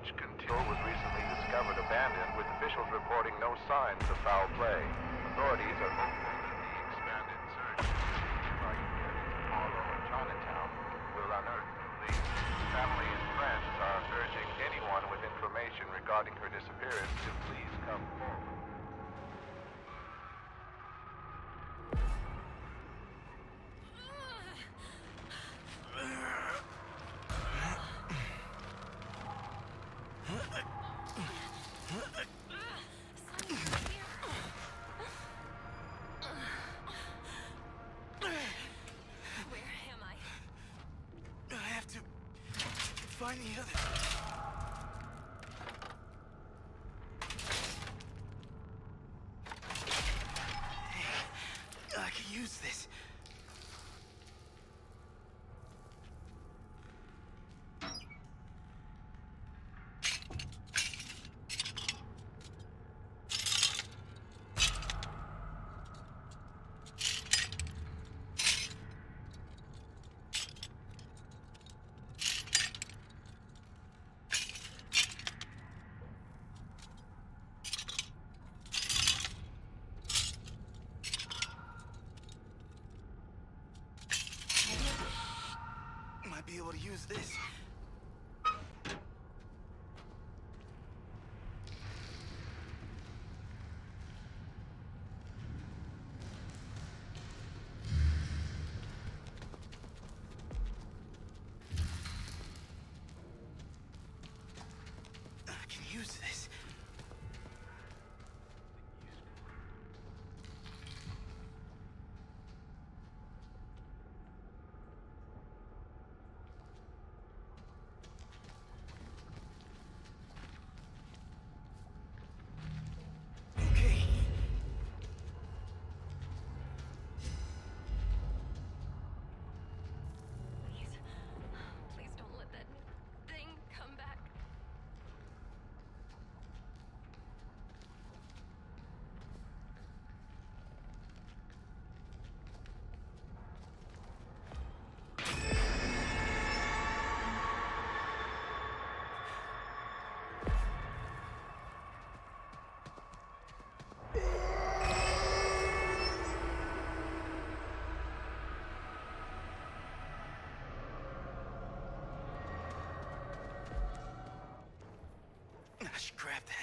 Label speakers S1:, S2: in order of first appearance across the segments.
S1: search continues. was recently discovered abandoned, with officials reporting no signs of foul play. Authorities are hopeful that the expanded search, and Chinatown, will unearth the lead. Family and friends are urging anyone with information regarding her disappearance to please come forward.
S2: Find the other. I should grab that.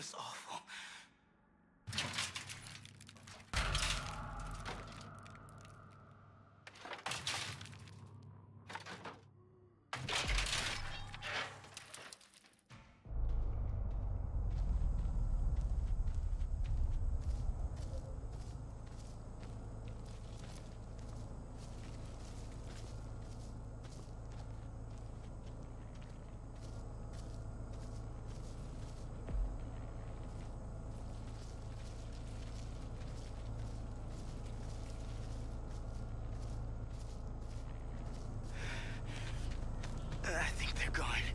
S2: Just awful. I think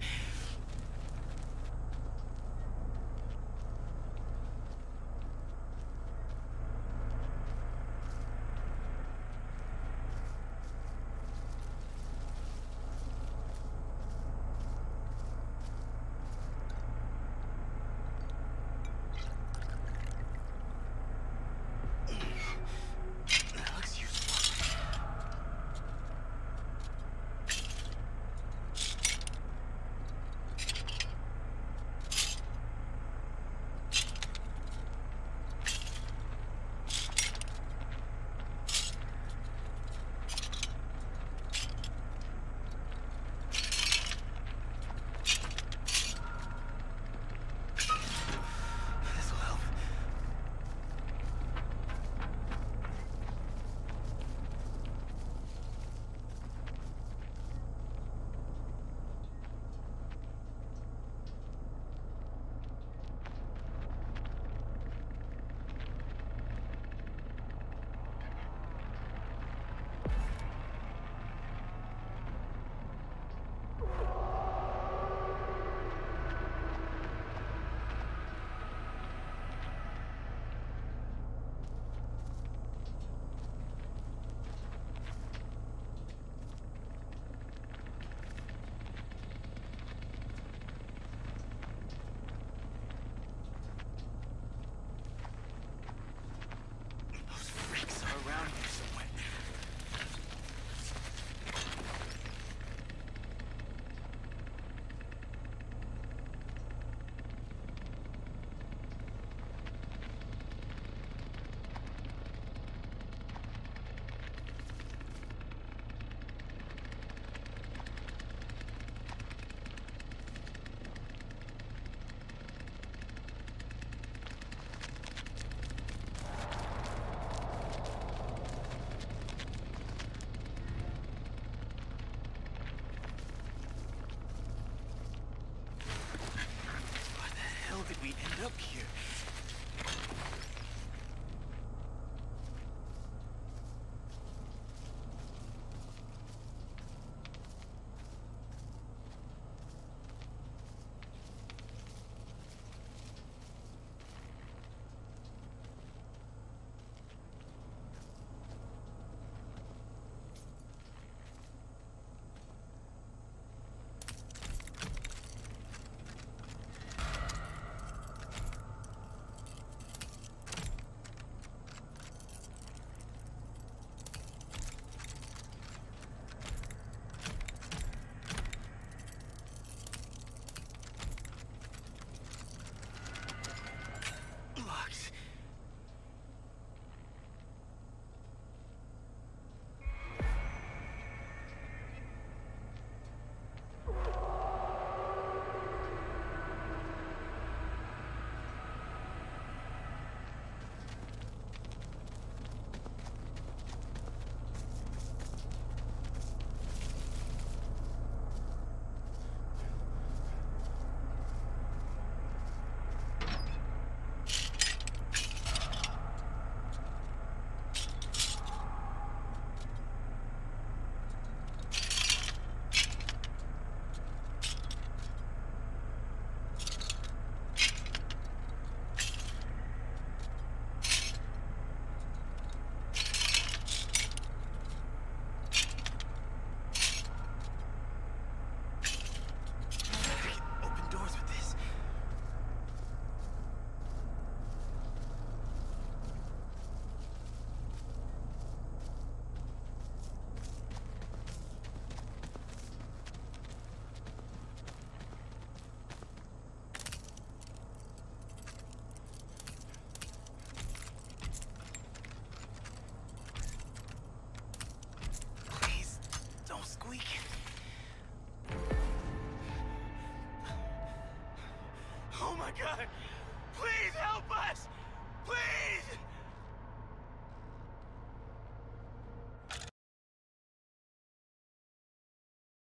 S2: Please help us!